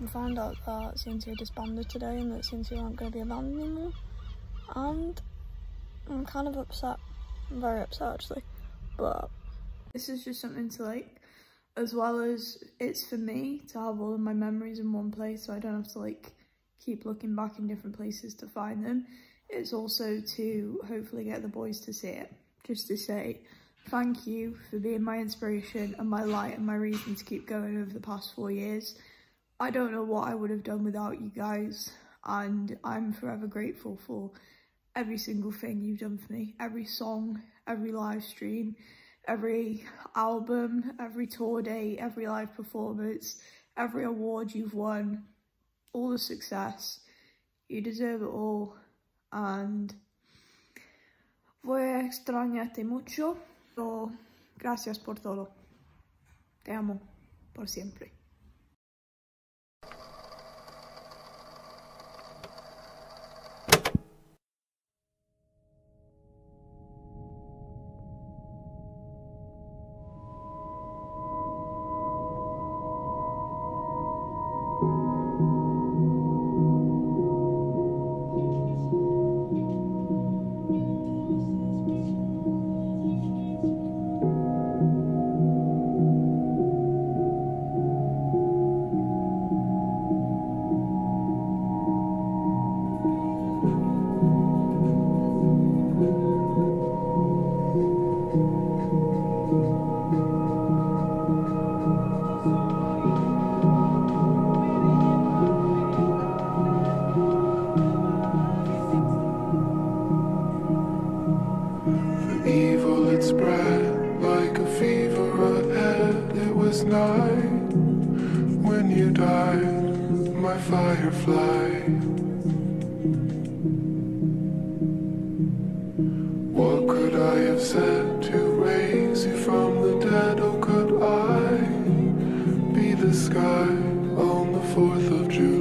we found out that CNCO disbanded today and that CNCO aren't going to be around anymore. And I'm kind of upset. I'm very upset actually. But this is just something to like, as well as it's for me to have all of my memories in one place so I don't have to like keep looking back in different places to find them. It's also to hopefully get the boys to see it. Just to say thank you for being my inspiration and my light and my reason to keep going over the past four years. I don't know what I would have done without you guys and I'm forever grateful for every single thing you've done for me. Every song, every live stream, every album, every tour date, every live performance, every award you've won, all the success. You deserve it all and voy a extrañarte mucho, pero gracias por todo. Te amo por siempre. Evil it spread like a fever ahead. It was night when you died, my firefly. What could I have said to raise you from the dead? Oh, could I be the sky on the 4th of July?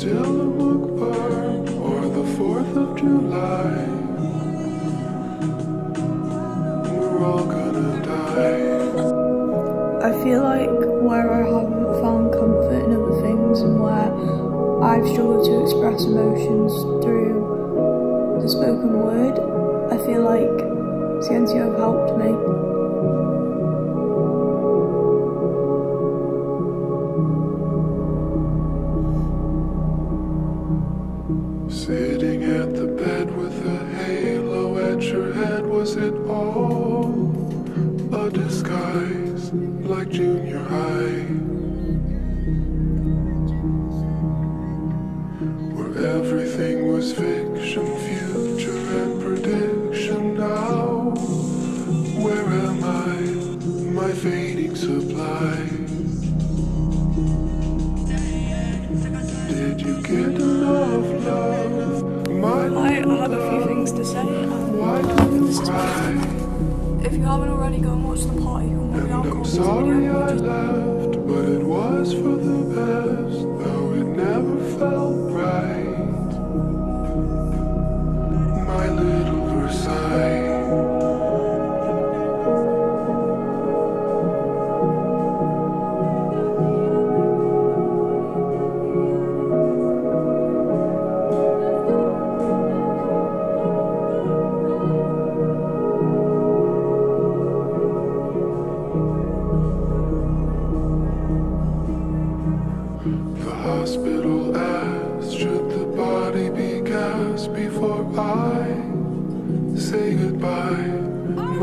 I feel like where I haven't found comfort in other things and where I've struggled to express emotions through the spoken word, I feel like CNCO have helped me. Sitting at the bed with a halo at your head, was it all if you haven't already, go and watch the party. On And I'm sorry I left, but it was for the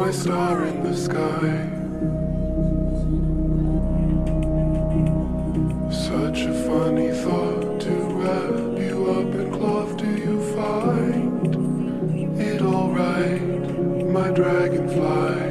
my star in the sky? Such a funny thought to wrap you up in cloth. Do you find it alright, my dragonfly?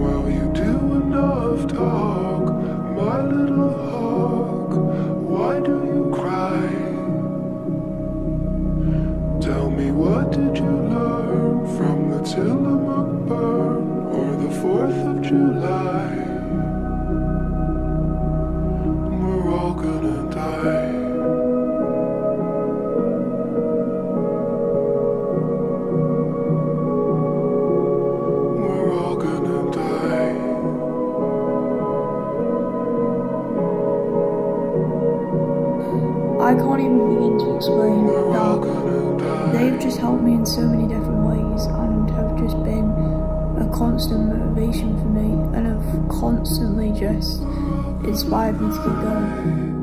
Well, you do enough talk, my little hawk. Why do you cry? Tell me, what did you? explain that they've just helped me in so many different ways and have just been a constant motivation for me and have constantly just inspired me to keep going.